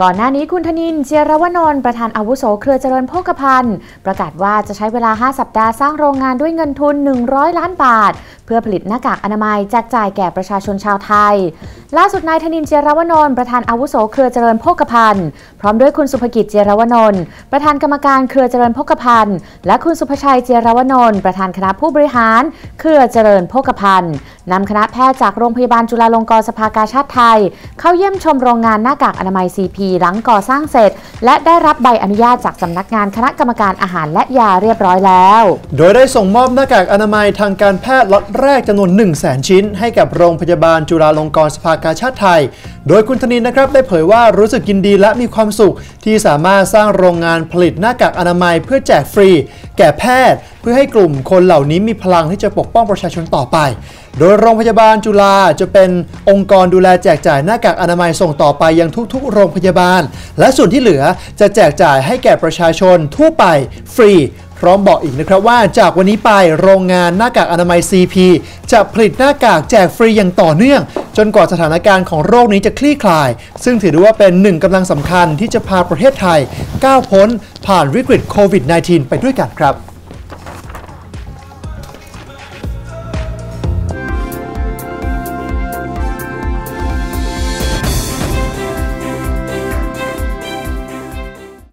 ก่อนหน้านี้คุณธนินเจียรวนนท์ประธานอาวุโสเครือเจริญโภคภัณฑ์ ประกาศว่าจะใช้เวลา 5 สัปดาห์สร้างโรงงานด้วยเงินทุน 100 ล้านบาท เพื่อผลิตหน้ากากอนามัยแจกจ่ายแก่ประชาชนชาวไทย ล่าสุดนายธนินเจียรวนนท์ประธานอาวุโสเครือเจริญโภคภัณฑ์พร้อมด้วยคุณสุภกิจเจียรวนนท์ประธานกรรมการเครือเจริญโภคภัณฑ์และคุณสุภชัยเจียรวนนท์ประธานคณะผู้บริหาร เครือเจริญโภคภัณฑ์ นำคณะแพทย์จากโรงพยาบาลจุฬาลงกรณ์สภากาชาติไทย เข้าเยี่ยมชมโรงงานหน้ากากอนามัย CP หลังก่อสร้างเสร็จ และได้รับใบอนุญาตจากสำนักงานคณะกรรมการอาหารและยาเรียบร้อยแล้ว โดยได้ส่งมอบหน้ากากอนามัยทางการแพทย์ล็อตแรกจำนวน 1 0 0 0 0แชิ้น ให้กับโรงพยาบาลจุฬาลงกรณ์สภากาชาติไทย โดยคุณธนินนะครับได้เผยว่ารู้สึกยินดีและมีความสุข ที่สามารถสร้างโรงงานผลิตหน้ากากอนามัยเพื่อแจกฟรี แก่แพทย์ เพื่อให้กลุ่มคนเหล่านี้มีพลังที่จะปกป้องประชาชนต่อไป โดยโรงพยาบาลจุฬาจะเป็นองค์กรดูแลแจกจ่ายหน้ากากอนามัยส่งต่อไปยังทุกๆ โรงพยาบาล และส่วนที่เหลือจะแจกจ่ายให้แก่ประชาชนทั่วไปฟรีพร้อมบอกอีกนะครับว่าจากวันนี้ไปโรงงานหน้ากากอนามัย CP จะผลิตหน้ากากแจกฟรีอย่างต่อเนื่อง จนกว่าสถานการณ์ของโรคนี้จะคลี่คลาย ซึ่งถือได้ว่าเป็นหนึ่งกำลังสำคัญที่จะพาประเทศไทย ก้าวพ้นผ่านวิกฤตโควิด -19 ไปด้วยกันครับ